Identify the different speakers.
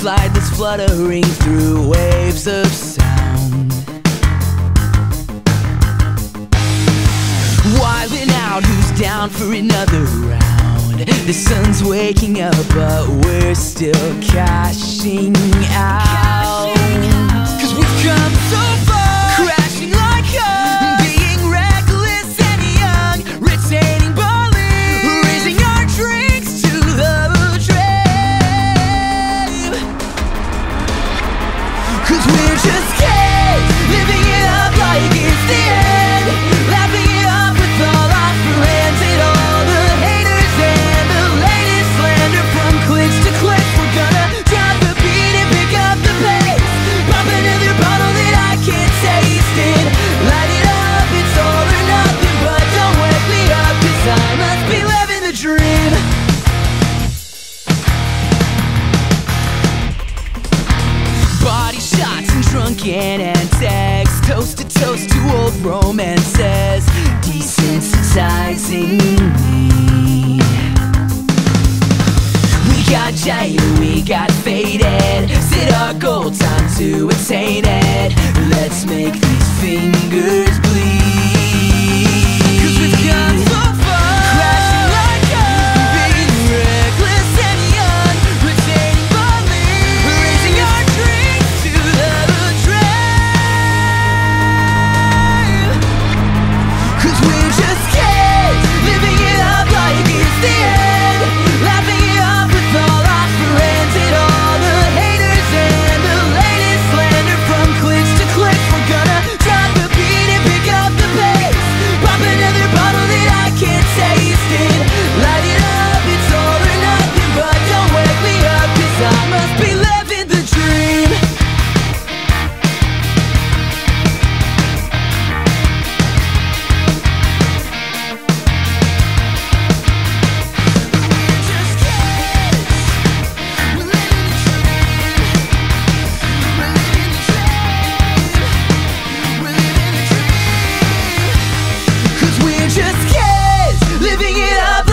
Speaker 1: fluttering through waves of sound. Wilding out, who's down for another round? The sun's waking up, but we're still cashing out. Dream. Body shots and drunken antics Toast to toast to old romances Desensitizing me. We got jaded, we got faded. Set our goal, time to attain it. Let's make these fingers just kids living it up.